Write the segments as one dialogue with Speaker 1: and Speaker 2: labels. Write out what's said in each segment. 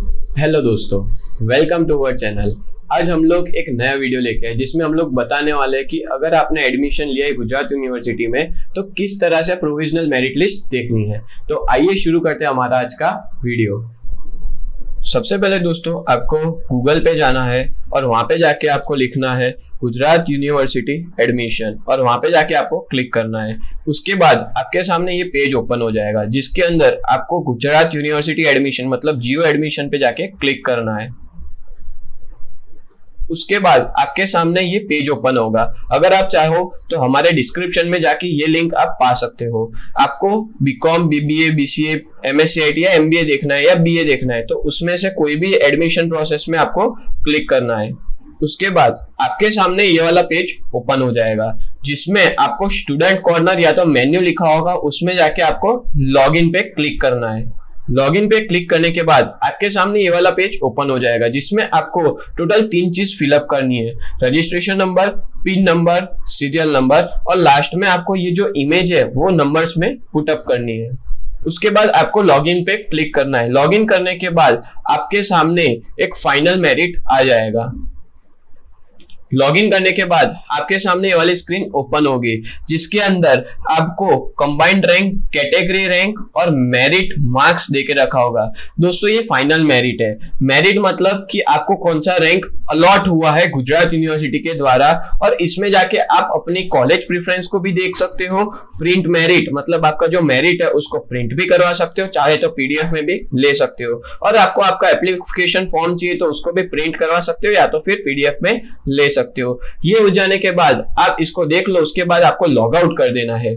Speaker 1: Hello दोस्तों welcome to our channel आज हम लोग एक नया वीडियो लेके हैं जिसमें हम लोग बताने वाले हैं कि अगर आपने एडमिशन लिया है गुजरात यूनिवर्सिटी में तो किस तरह से प्रोविजनल मेरिट लिस्ट देखनी है। तो आइए शुरू करते हैं हमारा आज का वीडियो सबसे पहले दोस्तों, आपको गूगल पे जाना है और वहाँ पे जाके आपको लिखना है गुजरात यूनिवर्सिटी एडमिशन और वहाँ पे जाके आपको क्लिक करना है। उसके बाद आपके सामने ये पेज ओपन हो जाएगा, जिसके अंदर आपको गुजरात यूनिवर्सिटी एडमिशन मतलब जियो एडमिशन पे जाके क्लिक करना है। उसके बाद आपके सामने ये पेज ओपन होगा। अगर आप चाहो तो हमारे डिस्क्रिप्शन में जाके ये लिंक आप पा सकते हो। आपको बीकॉम बीबीए बीसीए एमएससी या एमबीए देखना है या बीए देखना है तो उसमें से कोई भी एडमिशन प्रोसेस में आपको क्लिक करना है। उसके बाद आपके सामने ये वाला पेज ओपन हो जाएगा, जिसमें आपको स्टूडेंट कॉर्नर या तो मेन्यू लिखा होगा, उसमें जाके आपको लॉगिन पे क्लिक करना है। लॉगिन पे क्लिक करने के बाद आपके सामने ये वाला पेज ओपन हो जाएगा, जिसमें आपको टोटल तीन चीज़ फिलअप करनी है। Registration number pin number serial number और लास्ट में आपको ये जो इमेज है, वो नंबर्स में पुटअप करनी है। उसके बाद आपको लॉगिन पे क्लिक करना है। लॉगिन करने के बाद आपके सामने एक फाइनल मेरिट आ जाएगा। लॉगिन करने के बाद आपके सामने ये वाली स्क्रीन ओपन होगी, जिसके अंदर आपको कंबाइंड रैंक कैटेगरी रैंक और मेरिट मार्क्स देके रखा होगा। दोस्तों, ये फाइनल मेरिट है। मेरिट मतलब कि आपको कौन सा रैंक अलॉट हुआ है गुजरात यूनिवर्सिटी के द्वारा, और इसमें जाके आप अपनी कॉलेज प्रिफरेंस को भी देख सकते हो। प्रिंट मेरिट मतलब आपका जो मेरिट है, उसको प्रिंट भी करवा सकते हो, चाहे तो पीडीएफ में भी ले सकते हो। और आपको आपका एप्लीकेशन फॉर्म चाहिए तो उसको भी प्रिंट करवा सकते हो, या तो फिर पीडीएफ में ले सकते सकते हो। ये हो जाने के बाद आप इसको देख लो, उसके बाद आपको लॉग आउट कर देना है।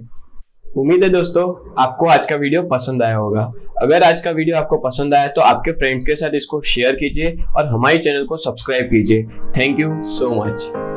Speaker 1: उम्मीद है दोस्तों, आपको आज का वीडियो पसंद आया होगा। अगर आज का वीडियो आपको पसंद आया तो आपके फ्रेंड्स के साथ इसको शेयर कीजिए और हमारे चैनल को सब्सक्राइब कीजिए। Thank you so much